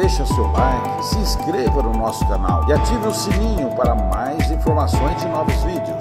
deixe seu like, se inscreva no nosso canal e ative o sininho para mais informações de novos vídeos.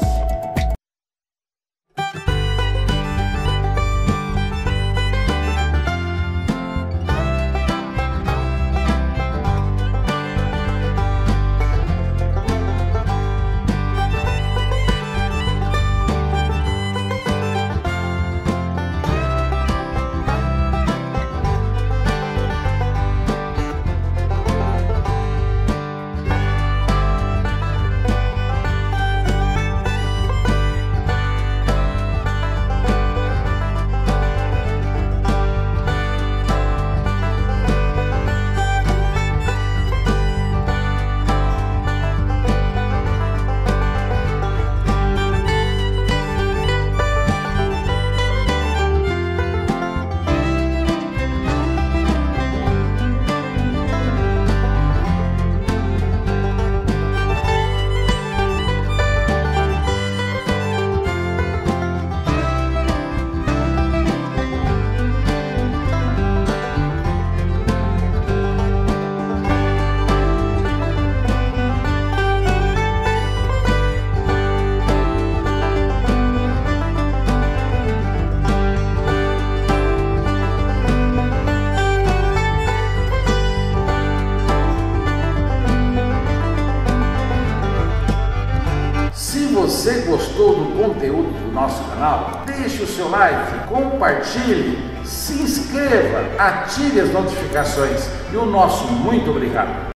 Você gostou do conteúdo do nosso canal, deixe o seu like, compartilhe, se inscreva, ative as notificações e o nosso muito obrigado.